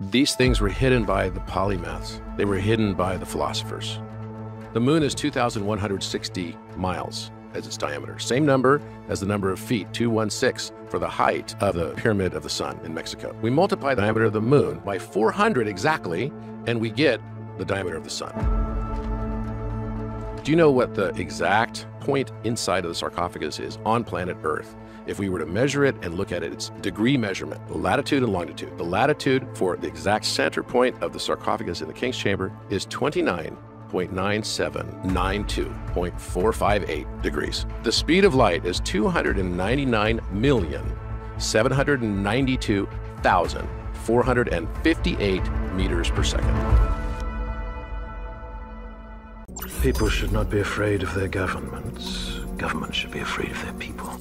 These things were hidden by the polymaths, they were hidden by the philosophers. The moon is 2,160 miles as its diameter, same number as the number of feet, 216, for the height of the Pyramid of the Sun in Mexico. We multiply the diameter of the moon by 400 exactly, and we get the diameter of the sun. Do you know what the exact point inside of the sarcophagus is on planet Earth? If we were to measure it and look at it, its degree measurement, latitude and longitude. The latitude for the exact center point of the sarcophagus in the king's chamber is 29.9792.458 degrees. The speed of light is 299,792,458 meters per second. People should not be afraid of their governments. Governments should be afraid of their people.